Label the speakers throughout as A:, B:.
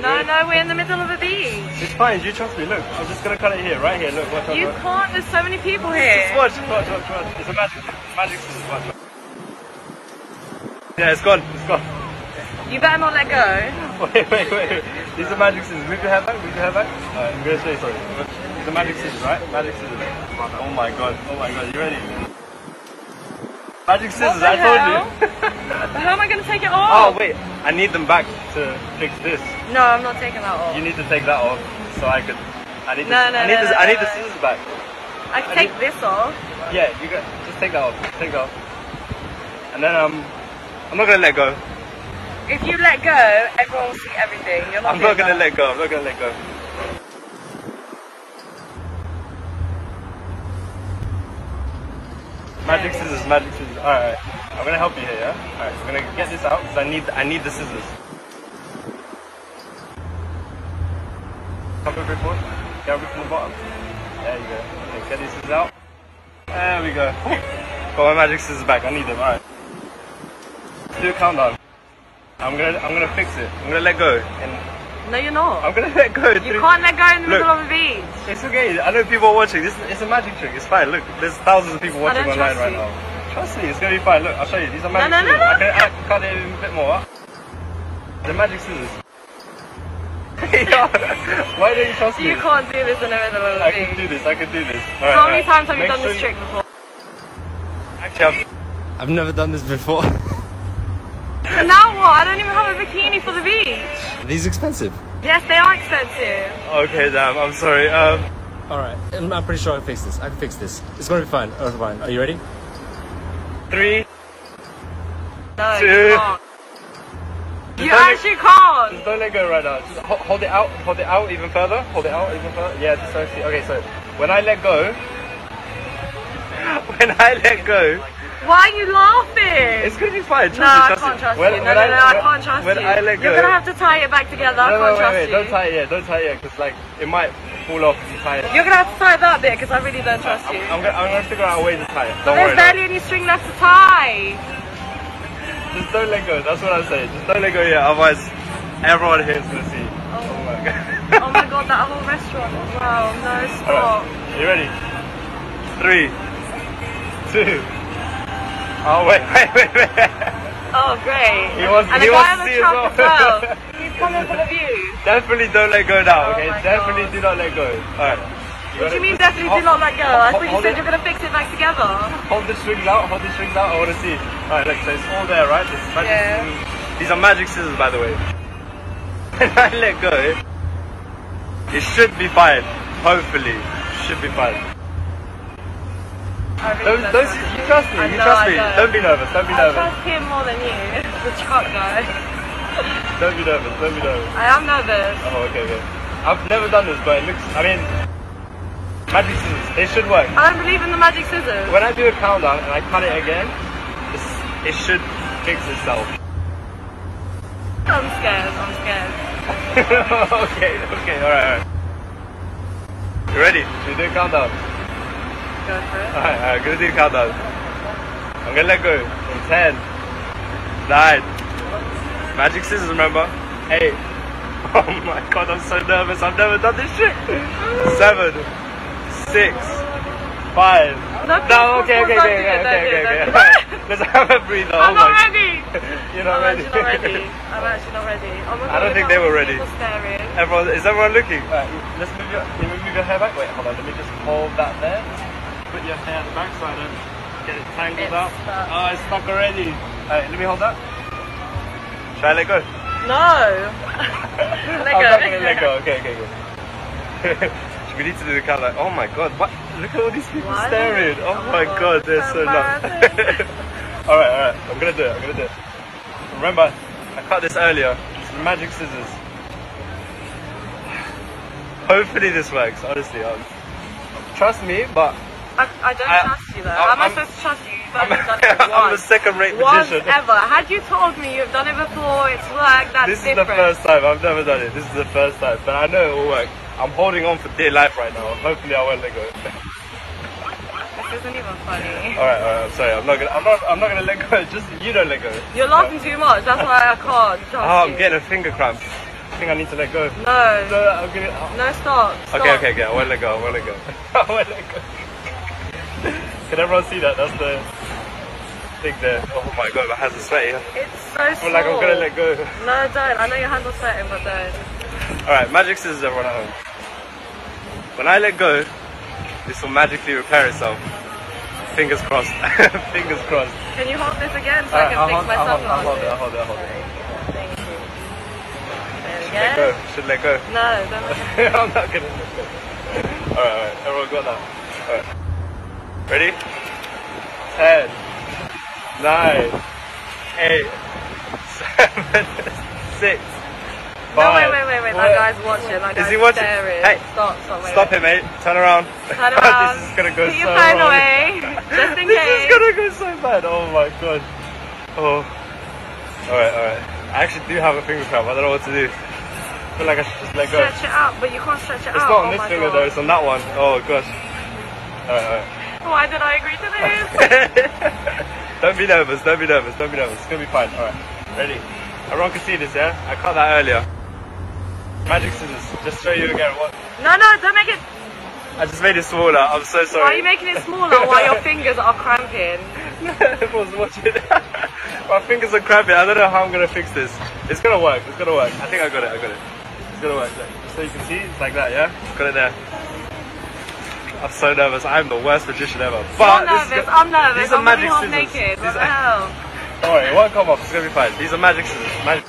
A: No, no, we're in the middle of a beach.
B: It's fine, you trust me. Look, I'm just gonna cut it here, right here. Look, watch, watch,
A: You
B: watch.
A: can't, there's so many people
B: Just
A: here.
B: watch, watch, watch, watch. It's a magic, magic scissors. Watch, watch. Yeah, it's gone. It's gone.
A: You better not let go.
B: Wait, wait, wait. These are magic scissors. Move your head back. Move your head back. Alright, I'm gonna show you something. These are magic scissors, right? Magic scissors. Oh my god. Oh my god. You ready? Magic scissors. I told
A: hell?
B: you.
A: How am I going to take it off?
B: oh wait. I need them back to fix this.
A: No, I'm not taking that off.
B: You need to take that off so I could. I need.
A: No,
B: the,
A: no,
B: I need,
A: no,
B: the,
A: no,
B: I need
A: no,
B: the scissors back.
A: I can
B: I
A: take
B: need-
A: this off.
B: Yeah, you got. Just take that off. Take that off. And then um, I'm not gonna let go.
A: If you let go, everyone will see everything. You're not
B: I'm not gonna let go. I'm not gonna let go. Magic scissors, magic scissors. Alright, I'm gonna help you here, yeah? Alright, I'm gonna get this out because I need I need the scissors. Come over forward. Get over from the bottom. There you go. Okay, get these scissors out. There we go. Got my magic scissors back. I need them. Alright. Let's do a countdown. I'm gonna I'm gonna fix it. I'm gonna let go. And
A: No, you're not.
B: I'm gonna let go.
A: You can't let go in the
B: Look.
A: middle of a beach.
B: It's okay. I know people are watching. This it's a magic trick. It's fine. Look, there's thousands of people watching online right
A: you.
B: now. Trust me, it's gonna be fine. Look, I'll show you. These are magic
A: no, no,
B: scissors.
A: no,
B: I can. I can cut it in a bit more. The magic scissors. Why don't you trust me?
A: You can't do this in the middle of
B: I
A: a
B: can do this. I can do this. All
A: How
B: right,
A: many
B: all right.
A: times have you done
B: sure
A: this trick before?
B: Actually, I've, I've never done this before.
A: So now what? I don't even have a bikini for the beach.
B: Are these expensive?
A: Yes, they are expensive.
B: Okay, damn. I'm sorry. Um. All right. I'm, I'm pretty sure I can fix this. I can fix this. It's gonna be fine. Oh, fine. Are you ready? Three.
A: No,
B: Two.
A: you. You
B: don't let-
A: actually can't.
B: Just don't let go right now. Just ho- hold it out. Hold it out even further. Hold it out even further. Yeah, just so I see. Okay, so when I let go, when I let go,
A: Why are you laughing?
B: it's gonna be fine. Trust
A: no,
B: me,
A: I can't
B: me.
A: trust
B: When-
A: you. No,
B: when
A: no, no, I
B: when-
A: can't trust
B: when
A: you.
B: I let go,
A: You're gonna have to tie it back together. I
B: no,
A: can't
B: no,
A: trust
B: wait, wait,
A: you.
B: don't tie it yet. Don't tie it yet, because like it might off tie it.
A: You're gonna have to tie that bit because I really don't trust you.
B: I'm gonna, I'm gonna figure out a way to tie it. Don't
A: There's
B: worry.
A: barely any string left to tie.
B: Just don't let go. That's what I'm saying. Just don't let go yet. Otherwise, everyone here is gonna see. Oh my god.
A: Oh my god, that whole restaurant as well. No stop.
B: Alright, you ready? Three, two. Oh wait, wait, wait, wait.
A: Oh great.
B: He wants-
A: and
B: he
A: the
B: wants
A: guy
B: to
A: on the
B: see as
A: truck as
B: well.
A: well. Coming for the view.
B: Definitely don't let go now,
A: Oh
B: okay?
A: my
B: Definitely
A: God.
B: do not let go. Alright.
A: What do you mean definitely do not let go? I thought you said you're gonna fix it back together.
B: Hold the strings out, hold the strings out, I wanna see. Alright, look, so it's all there, right? This is magic
A: Yeah.
B: scissors. These are magic scissors, by the way. When I let go, it should be fine. Hopefully. Should be fine.
A: I really
B: Don't, you trust me,
A: I
B: you
A: know
B: trust me.
A: don't.
B: Be nervous, don't be
A: I
B: nervous.
A: trust him more than you, the truck guy.
B: Don't be nervous, don't be nervous.
A: I am nervous.
B: Oh, okay, okay. I've never done this, but it looks, I mean, magic scissors, they should work.
A: I don't believe in the magic scissors.
B: When I do a countdown and I cut it again, it's, it should fix itself.
A: I'm scared, I'm scared.
B: okay, okay, alright, alright. You ready? Should we do a countdown?
A: Go for it.
B: Alright, alright, gonna do a countdown. I'm gonna let go. In 10, 9, magic scissors, remember? 8. Oh my god, I'm so nervous. I've never done this shit. 7, 6, 5.
A: No,
B: No, okay, okay, okay,
A: please, please, don't do
B: okay, okay, okay, okay.
A: don't do it.
B: Let's have a breather.
A: I'm
B: oh
A: not
B: my
A: ready.
B: You're not
A: I'm
B: ready.
A: actually not ready. I'm actually not ready. Oh my god,
B: I don't think they were ready.
A: staring.
B: Everyone, is everyone looking? Alright, let's move your, can you move your hair back? Wait, hold on, let me just hold that there. Put your hair at the back so I don't get it tangled
A: It's
B: up.
A: stuck.
B: Oh, it's stuck already. Alright, let me hold that. Should I let go?
A: No. let
B: I'm
A: go.
B: not gonna let go. Okay, okay, okay. we need to do the count like, oh my god, what? Look at all these people
A: What?
B: staring. Oh,
A: Oh
B: my god, they're so nuts. alright, alright, I'm gonna do it, I'm gonna do it. Remember, I cut this earlier. It's magic scissors. Hopefully this works, honestly. Um, trust me, but
A: I, I don't
B: I-
A: trust you though.
B: I'm-
A: How am I
B: I'm-
A: supposed to trust you? You've
B: I'm,
A: done
B: I'm a
A: once.
B: second rate
A: Once
B: magician.
A: ever. Had you told me you've done it before, it's like that's
B: This is
A: different.
B: the first time. I've never done it. This is the first time. But I know it will work. I'm holding on for dear life right now. Hopefully I won't let go.
A: This isn't even funny.
B: alright, alright, I'm sorry. I'm not gonna I'm not I'm not gonna let go. Just you don't let go.
A: You're laughing too much. That's why I can't trust
B: Oh, I'm
A: you.
B: getting a finger cramp. I think I need to let go.
A: No.
B: No, I'm gonna.
A: No, stop. stop.
B: Okay, okay, okay. I won't let go. I won't let go. I won't let go. Can everyone see that? That's the thing there. Oh my god, my hands are sweaty.
A: It's so
B: I
A: small.
B: like I'm gonna let go.
A: No, don't. I know your hands are sweating, but don't.
B: Alright, magic scissors, everyone at home. When I let go, this will magically repair itself. Fingers crossed. Fingers crossed.
A: Can you hold this again so I can
B: I'll
A: fix
B: hold, I'll
A: myself?
B: hold, I'll hold it, I'll hold it, I'll hold it.
A: Thank you. There we
B: Let
A: go.
B: go. Should let go.
A: No, don't let go.
B: I'm not gonna let go. Alright, alright. Everyone got that? Alright. Ready? Ten, nine, eight, seven, six,
A: No, wait,
B: five.
A: wait, wait, wait.
B: What?
A: That guy's watching. That
B: Is
A: guy's
B: he watching?
A: staring.
B: Hey,
A: stop, stop, wait.
B: Stop
A: wait.
B: it, mate. Turn around.
A: Turn around.
B: this is gonna go
A: Put
B: so
A: your phone
B: wrong.
A: away, just in
B: this
A: case.
B: is gonna go so bad. Oh my god. Oh. Alright, alright. I actually do have a finger cramp. I don't know what to do. I feel like I should just let go.
A: Stretch it out, but you can't stretch it
B: It's
A: out.
B: not on
A: oh
B: this finger
A: God.
B: though, it's on that one. Oh gosh. Alright, alright.
A: Why did I agree to this?
B: Don't be nervous, don't be nervous, don't be nervous. It's gonna be fine. Alright. Ready? Everyone can see this, yeah? I cut that earlier. Magic scissors. Just show you again what
A: no, no, don't make it.
B: I just made it smaller. I'm so sorry.
A: Why are you making it smaller while your fingers are cramping?
B: Everyone's watching. My fingers are cramping. I don't know how I'm gonna fix this. It's gonna work. It's gonna work. I think I got it. I got it. It's gonna work. So you can see, it's like that, yeah. Got it there. I'm so nervous. I'm the worst magician ever. But
A: I'm nervous. I'm nervous.
B: These are
A: I'm
B: magic scissors.
A: naked. What
B: These
A: the hell?
B: Don't worry, it won't come off. It's gonna be fine. These are magic scissors. Magic.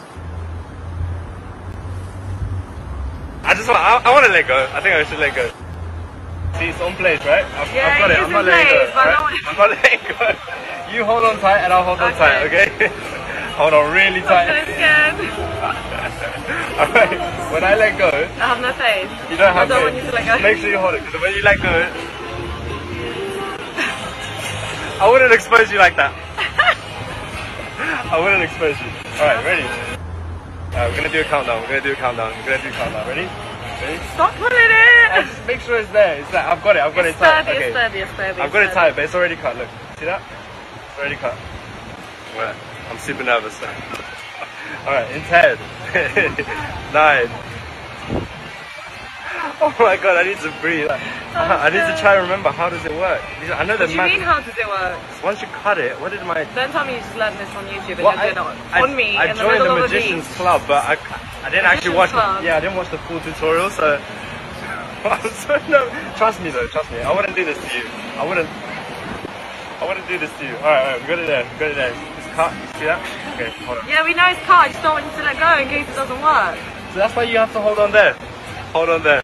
B: I just want. I, I want to let go. I think I should let go. See, it's on place, right? I've,
A: Yeah,
B: I've got
A: it
B: it. I'm not
A: in
B: letting
A: place,
B: go. right? I'm not letting go. You hold on tight, and I'll hold on tight. Okay? hold on really tight.
A: I'm so scared.
B: Alright. When I let go,
A: I have no face.
B: you don't have
A: I don't
B: to.
A: want you to let go.
B: Make sure you hold it, because when you let go, I wouldn't expose you like that. I wouldn't expose you. Alright, ready? Alright, we're gonna do a countdown. We're gonna do a countdown. We're gonna do a countdown. Ready? Ready?
A: Stop pulling it.
B: just make sure it's there. It's there. I've got it. I've got
A: It's
B: it tight.
A: sturdy,
B: okay.
A: it's sturdy, it's sturdy.
B: I've got it tight, but it's already cut. Look, see that? It's already cut. Right. I'm super nervous now. All right, in ten, nine. Oh my god, I need to breathe. I need to try and remember how does it work. I know the
A: What do you mean, how does it work?
B: Once you cut it, what did my
A: Don't tell me you just learned this on YouTube and
B: Well,
A: you're doing it
B: I,
A: on me
B: I
A: in the
B: joined the magician's
A: beach.
B: club, but I, I didn't actually watch.
A: Club?
B: The, yeah, I didn't watch the full tutorial, so I'm so no. Trust me though, trust me. I wouldn't do this to you. I wouldn't. I wouldn't do this to you. All right, all right, we got it there. We got it there. Cut. See that? Okay, hold on.
A: Yeah, we know it's cut. I just don't want you to let go in case it doesn't work.
B: So that's why you have to hold on there. Hold on there.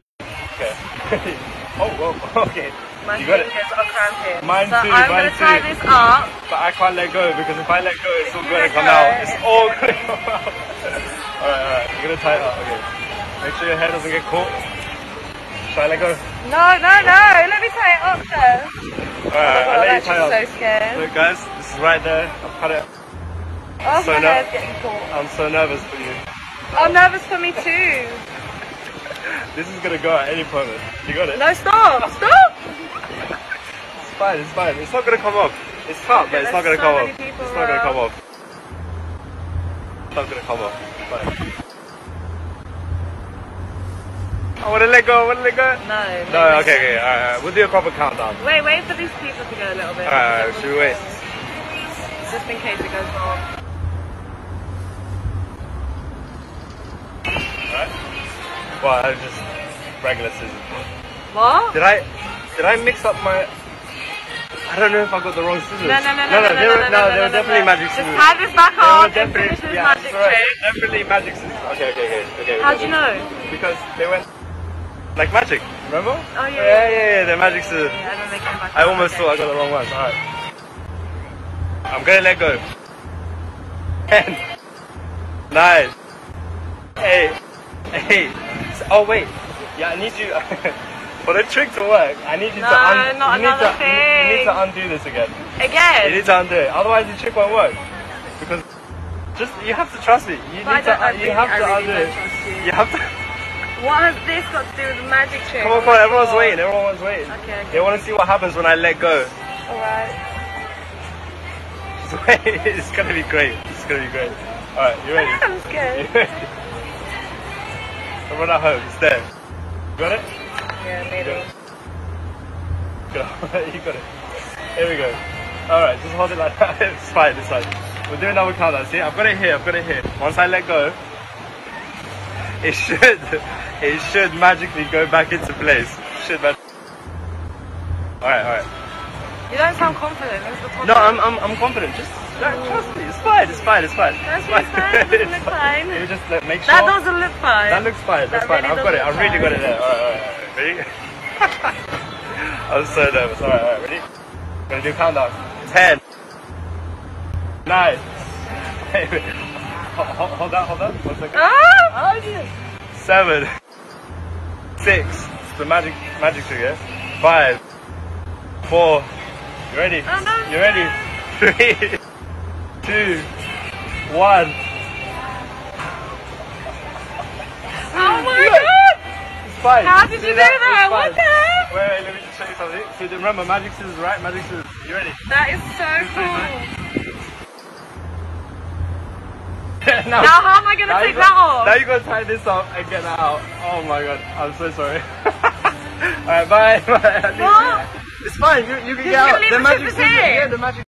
B: Okay. oh, whoa. Okay.
A: My
B: You got it.
A: are cramping.
B: Mine
A: so
B: too,
A: I'm
B: mine
A: gonna tie
B: too.
A: this up.
B: But I can't let go because if I let go, it's all gonna come
A: go,
B: out. It's
A: it's
B: all
A: gonna-
B: come out. alright, alright. You're gonna tie it up. Okay. Make sure your hair doesn't get caught. Should I let go?
A: No, no, no. Let me tie it up first.
B: Alright,
A: Oh,
B: I'll let you tie
A: actually
B: up.
A: so scared.
B: Look, guys, this is right there. I've cut it.
A: Oh,
B: so
A: my
B: no-
A: hair's getting caught.
B: I'm so nervous for you.
A: I'm nervous for me too.
B: This is gonna go at any moment. You got it?
A: No, stop, stop.
B: It's fine, it's fine. It's not gonna come off. It's cut, but it's not gonna
A: so
B: come off. It's not gonna come off. It's not gonna come off. It's fine. I wanna let go, I wanna let go.
A: No.
B: No, okay, okay, alright, alright. We'll do a proper countdown.
A: Wait, wait for these people to go a little bit.
B: Alright, alright, should we wait?
A: Just in case it goes wrong.
B: Well, I just regular scissors.
A: What?
B: Did I did I mix up my I don't know if I got the wrong scissors.
A: No, no, no, no,
B: no,
A: no,
B: they
A: no,
B: were,
A: no, no,
B: were
A: no, no,
B: definitely
A: no.
B: magic
A: Just
B: scissors.
A: tie this back
B: They were
A: on
B: definitely, yeah,
A: magic trick.
B: Definitely magic scissors. Okay, okay, okay, okay. we
A: How'd
B: got
A: you know?
B: Because they went like magic. Remember?
A: Oh, yeah,
B: yeah,
A: yeah,
B: yeah, yeah. They're magic scissors.
A: Yeah, they came back
B: I
A: on.
B: almost
A: Okay.
B: thought I got the wrong ones. Alright. I'm gonna let go. Ten, nine, eight, eight. Oh wait. Yeah, I need you. For the trick to work, I need you
A: No,
B: to un-
A: not
B: you need
A: another
B: to, you- You need to undo this again.
A: Again?
B: You need to undo it. Otherwise, the trick won't work. Because just you have to trust me. You
A: But
B: need to.
A: I
B: you have
A: I
B: to
A: really
B: undo it.
A: trust you.
B: You have to.
A: What has this got to do with the magic trick?
B: Come on, come on. Everyone's waiting. Everyone's waiting.
A: Okay, okay.
B: They want to see what happens when I let go.
A: Alright.
B: It's gonna be great. It's gonna be great. All right, you ready?
A: I'm scared.
B: You? The one at home. It's there. Got it?
A: Yeah, maybe.
B: Go. you got it. Here we go. Alright, just hold it like that. it's fine, it's fine. We'll do another countdown. See, I've got it here, I've got it here. Once I let go, it should, it should magically go back into place. Should mag- Alright, alright.
A: You don't sound confident. That's the.
B: No, I'm, I'm, I'm confident. Just trust me. It's fine. It's fine. It's fine.
A: That's
B: it's
A: fine. It doesn't look fine.
B: You just like, make sure.
A: That doesn't look fine.
B: That looks fine. That's
A: That
B: fine.
A: really
B: I've got it. I've really got it there. Alright, alright, alright. Ready? I'm so nervous. Alright, alright. Ready? Gonna do countdown. Ten. Nine. Wait, wait. Hold, hold, hold that. Hold that. One second.
A: Ah!
B: Oh, yeah. Seven. Six. It's the magic magic trick, yeah? Five. Four. You ready?
A: Oh, no,
B: you ready? Three. Two. One.
A: Oh my
B: Look.
A: god!
B: It's fine.
A: How did you do
B: It's
A: that? What the hell?
B: Wait, wait, let me just show you something. So remember, magic scissors, right? Magic scissors. You ready?
A: That is so cool.
B: now,
A: Now how am I gonna take that off?
B: Now you gotta tie this up and get that out. Oh my god, I'm so sorry. Alright, bye. bye.
A: What?
B: It's fine. You, you can get out. The magic
A: scissors.
B: Yeah, the magic